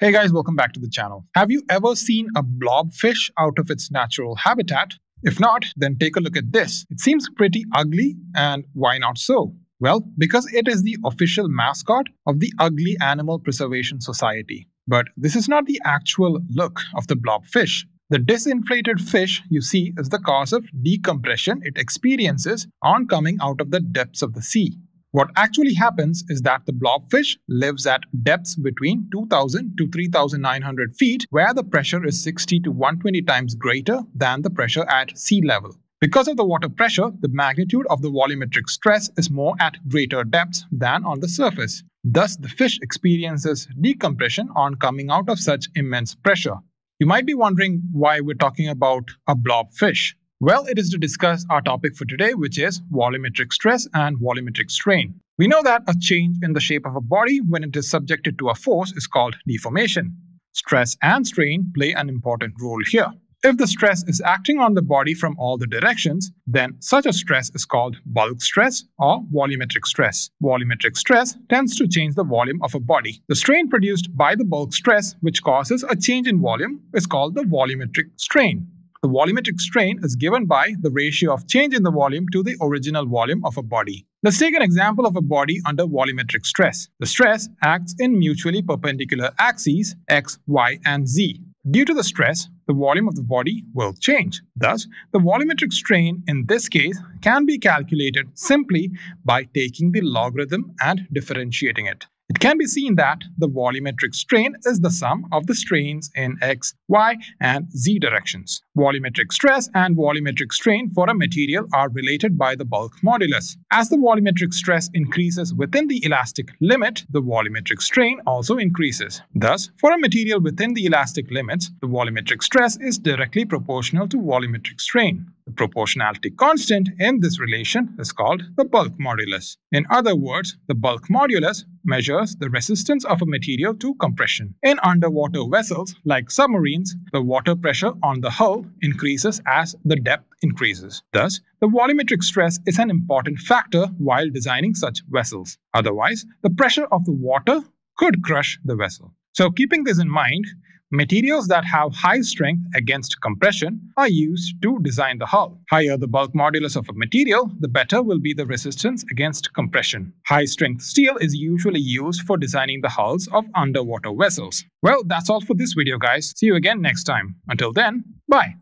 Hey guys, welcome back to the channel. Have you ever seen a blobfish out of its natural habitat? If not, then take a look at this. It seems pretty ugly, and why not so? Well, because it is the official mascot of the Ugly Animal Preservation Society. But this is not the actual look of the blobfish. The disinflated fish you see is the cause of decompression it experiences on coming out of the depths of the sea. What actually happens is that the blobfish lives at depths between 2000 to 3900 feet where the pressure is 60 to 120 times greater than the pressure at sea level. Because of the water pressure, the magnitude of the volumetric stress is more at greater depths than on the surface. Thus, the fish experiences decompression on coming out of such immense pressure. You might be wondering why we're talking about a blobfish. Well, it is to discuss our topic for today, which is volumetric stress and volumetric strain. We know that a change in the shape of a body when it is subjected to a force is called deformation. Stress and strain play an important role here. If the stress is acting on the body from all the directions, then such a stress is called bulk stress or volumetric stress. Volumetric stress tends to change the volume of a body. The strain produced by the bulk stress, which causes a change in volume, is called the volumetric strain. The volumetric strain is given by the ratio of change in the volume to the original volume of a body. Let's take an example of a body under volumetric stress. The stress acts in mutually perpendicular axes x, y, and z. Due to the stress, the volume of the body will change. Thus, the volumetric strain in this case can be calculated simply by taking the logarithm and differentiating it. It can be seen that the volumetric strain is the sum of the strains in x, y, and z directions. Volumetric stress and volumetric strain for a material are related by the bulk modulus. As the volumetric stress increases within the elastic limit, the volumetric strain also increases. Thus, for a material within the elastic limits, the volumetric stress is directly proportional to volumetric strain. The proportionality constant in this relation is called the bulk modulus. In other words, the bulk modulus measures the resistance of a material to compression. In underwater vessels like submarines, the water pressure on the hull increases as the depth increases. Thus, the volumetric stress is an important factor while designing such vessels. Otherwise, the pressure of the water could crush the vessel. So keeping this in mind, Materials that have high strength against compression are used to design the hull. Higher the bulk modulus of a material, the better will be the resistance against compression. High strength steel is usually used for designing the hulls of underwater vessels. Well, that's all for this video guys. See you again next time. Until then, bye.